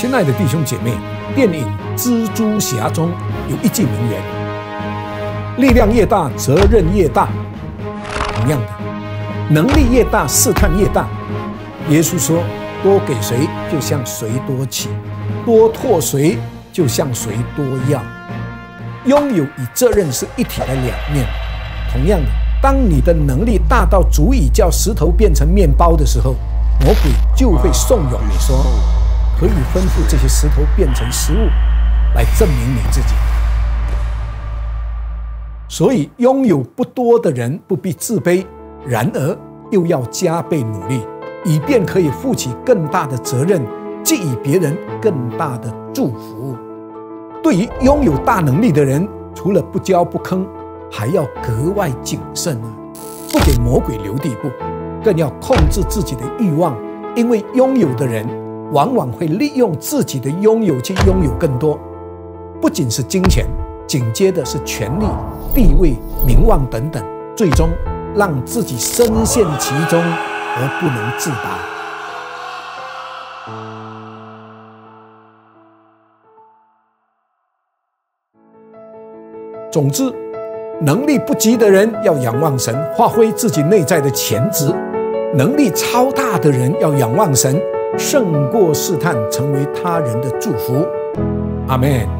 亲爱的弟兄姐妹，电影《蜘蛛侠》中有一句名言：“力量越大，责任越大。”同样的，能力越大，试探越大。耶稣说：“多给谁，就向谁多取；多拓谁，就向谁多要。”拥有与责任是一体的两面。同样的，当你的能力大到足以叫石头变成面包的时候，魔鬼就会怂恿你说。可以吩咐这些石头变成食物，来证明你自己。所以，拥有不多的人不必自卑，然而又要加倍努力，以便可以负起更大的责任，给予别人更大的祝福。对于拥有大能力的人，除了不骄不吭，还要格外谨慎啊，不给魔鬼留地步，更要控制自己的欲望，因为拥有的人。往往会利用自己的拥有去拥有更多，不仅是金钱，紧接的是权力、地位、名望等等，最终让自己深陷其中而不能自拔。总之，能力不及的人要仰望神，发挥自己内在的潜质；能力超大的人要仰望神。胜过试探，成为他人的祝福。阿门。